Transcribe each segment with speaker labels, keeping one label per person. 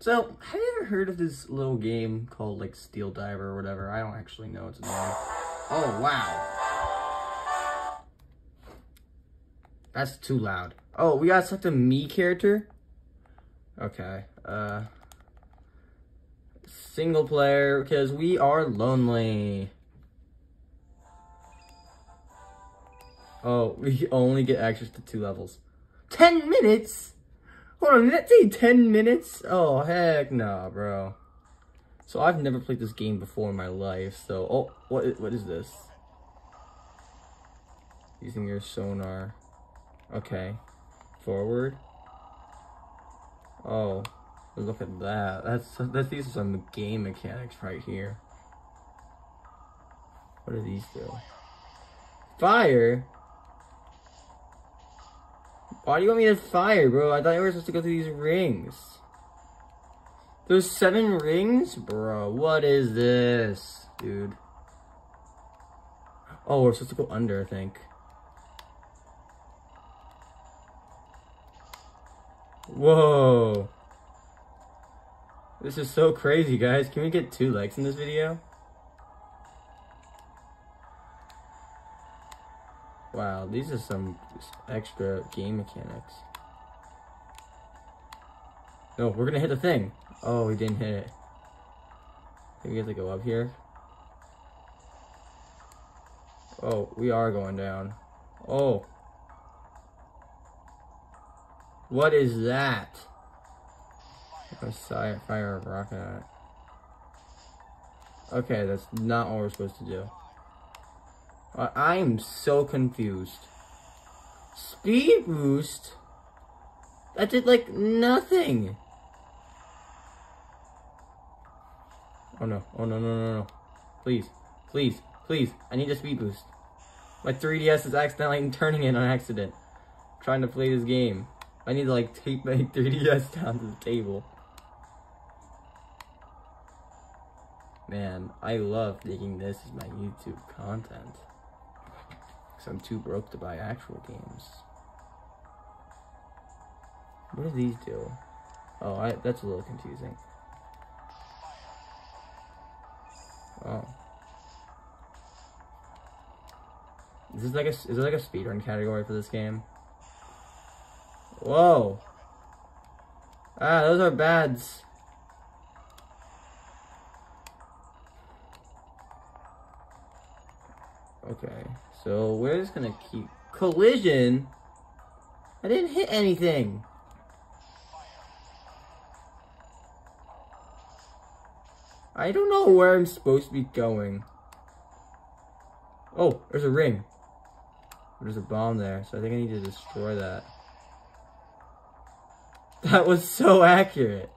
Speaker 1: So, have you ever heard of this little game called like Steel Diver or whatever? I don't actually know its name. Oh, wow. That's too loud. Oh, we got select a Mii character? Okay, uh... Single player, because we are lonely. Oh, we only get access to two levels. 10 minutes? Hold on, did that say 10 minutes? Oh, heck no, bro. So I've never played this game before in my life, so... Oh, what what is this? Using your sonar. Okay. Forward. Oh, look at that. That's, that's these are some game mechanics right here. What do these do? Fire? Why do you want me to fire, bro? I thought you were supposed to go through these rings. There's seven rings? Bro, what is this, dude? Oh, we're supposed to go under, I think. Whoa. This is so crazy, guys. Can we get two likes in this video? These are some extra game mechanics. No, we're gonna hit the thing. Oh, we didn't hit it. We have to go up here. Oh, we are going down. Oh. What is that? A fire a rocket. Okay, that's not what we're supposed to do. I'm so confused. Speed boost? That did like nothing. Oh no, oh no, no, no, no. Please, please, please. I need a speed boost. My 3DS is accidentally turning it on accident. I'm trying to play this game. I need to like tape my 3DS down to the table. Man, I love making this as my YouTube content. Because I'm too broke to buy actual games. What do these do? Oh, I, that's a little confusing. Oh. Is this like a is this like a speedrun category for this game? Whoa. Ah, those are bads. Okay, so we're just gonna keep collision. I didn't hit anything. I don't know where I'm supposed to be going. Oh, there's a ring. There's a bomb there, so I think I need to destroy that. That was so accurate.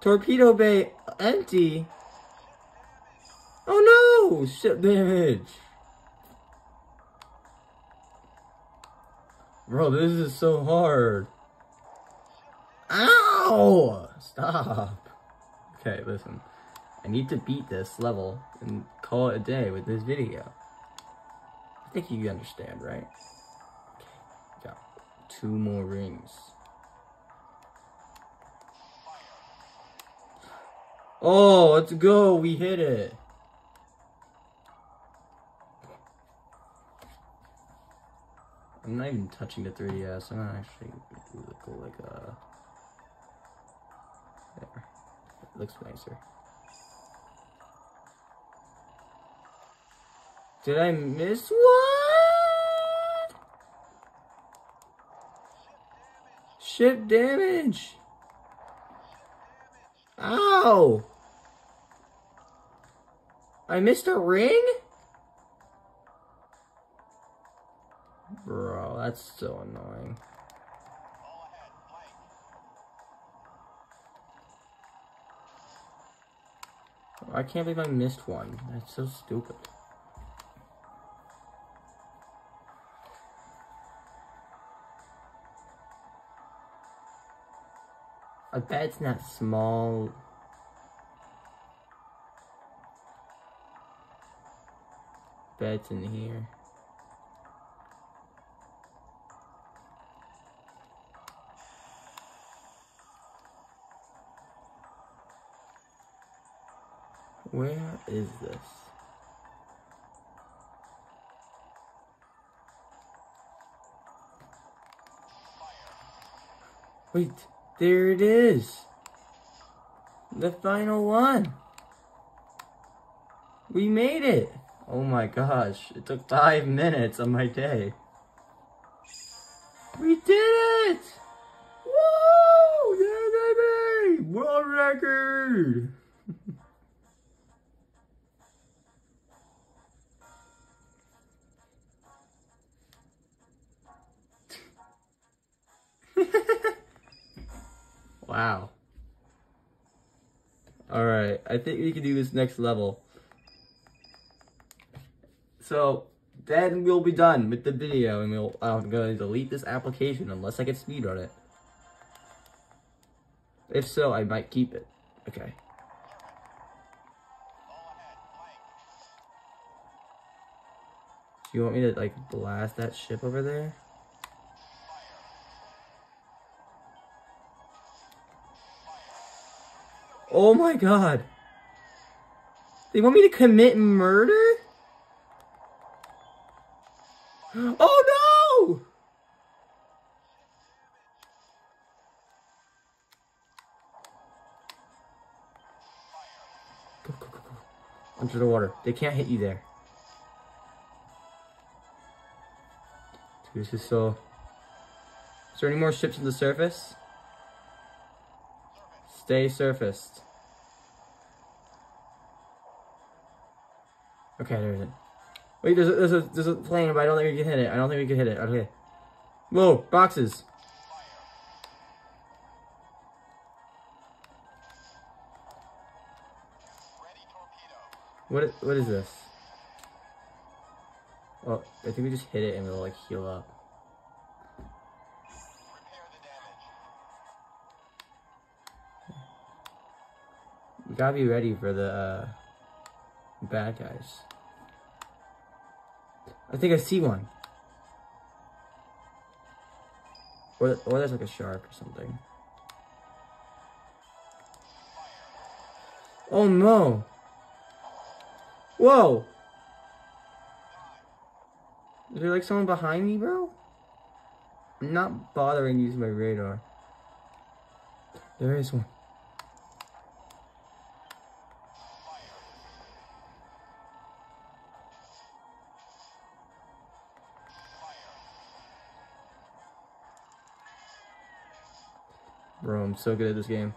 Speaker 1: Torpedo bay empty. Oh no! Ship damage. Bro, this is so hard. Ow! Stop. Okay, listen. I need to beat this level and call it a day with this video. I think you understand, right? Okay, got two more rings. Oh, let's go. We hit it. I'm not even touching the 3DS. I'm not actually go like a. Uh, there. It looks nicer. Did I miss what? Ship damage. Ow. I missed a ring? Bro, that's so annoying. Oh, I can't believe I missed one. That's so stupid. I bet it's not small. Bet it's in here. Where is this? Wait, there it is. The final one. We made it. Oh my gosh, it took five minutes of my day. We did it! Woo! Yeah, baby! World record! I think we can do this next level. So, then we'll be done with the video and we'll, I'm going to delete this application unless I get speedrun it. If so, I might keep it. Okay. Do you want me to, like, blast that ship over there? Oh my god. They want me to commit murder? Oh no! Go, go, go, go. Under the water. They can't hit you there. Dude, this is so... Is there any more ships on the surface? Stay surfaced. Okay, there isn't. Wait, there's a, there's a, there's a plane, but I don't think we can hit it. I don't think we can hit it. Okay. Whoa, boxes. What, what is this? Oh, I think we just hit it and it'll like heal up. Gotta be ready for the uh, bad guys. I think I see one. Or, or there's like a shark or something. Oh no! Whoa! Is there like someone behind me, bro? I'm not bothering using my radar. There is one. I'm so good at this game.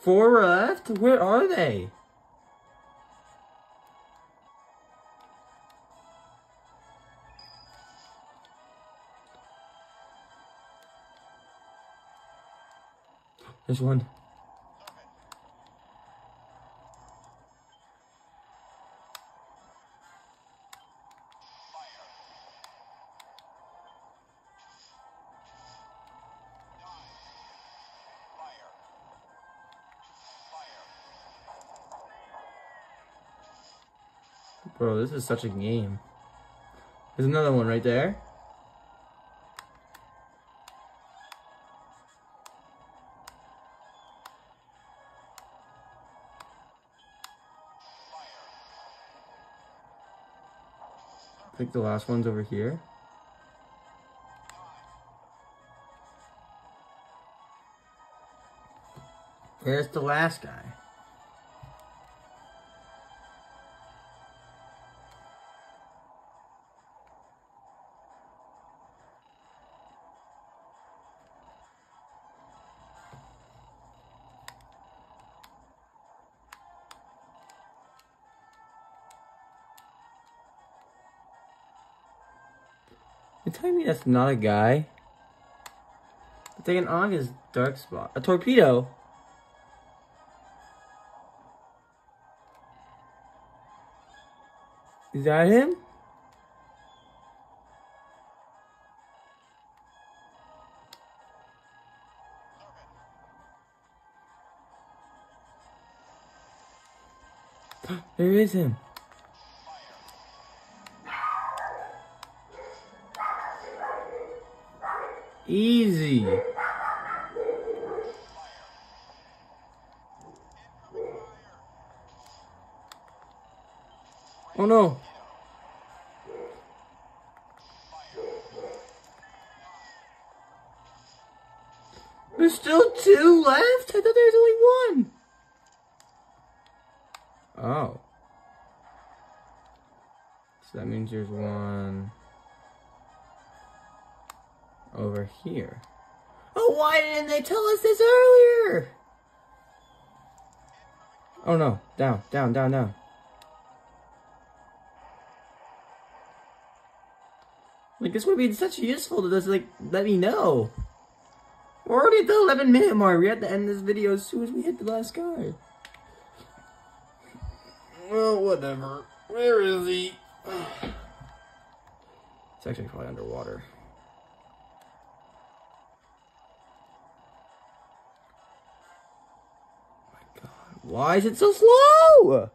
Speaker 1: Four left? Where are they? There's one. Bro, this is such a game. There's another one right there. The last one's over here. There's the last guy. You telling me that's not a guy? It's like an August dark spot. A torpedo? Is that him? there is him. Easy. Oh no. There's still two left? I thought there was only one. Oh. So that means there's one over here. Oh, why didn't they tell us this earlier? Oh no, down, down, down, down. Like, this would be such useful to just, like, let me know. We're already at the 11 minute mark. We have to end this video as soon as we hit the last guy. Well, whatever. Where is he? It's actually probably underwater. Why is it so slow?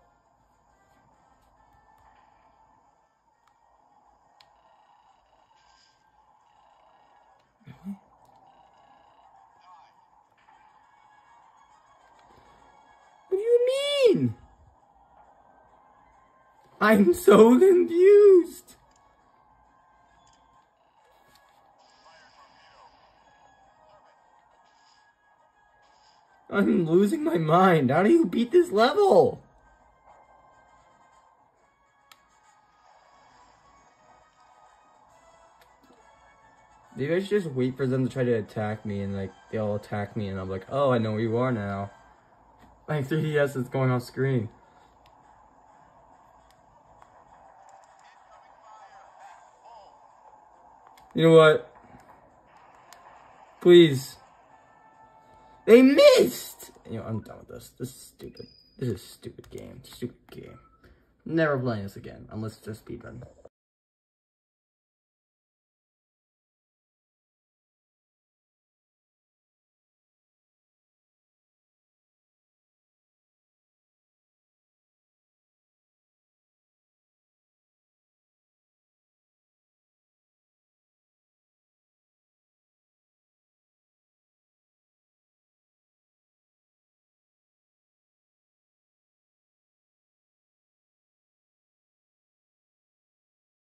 Speaker 1: I'm so confused. I'm losing my mind. How do you beat this level? Maybe I should just wait for them to try to attack me and like they all attack me and I'm like, oh, I know where you are now. My 3DS is going off screen. You know what? Please. They missed! You know, I'm done with this. This is stupid. This is stupid game. Stupid game. Never playing this again, unless it's a speedrun.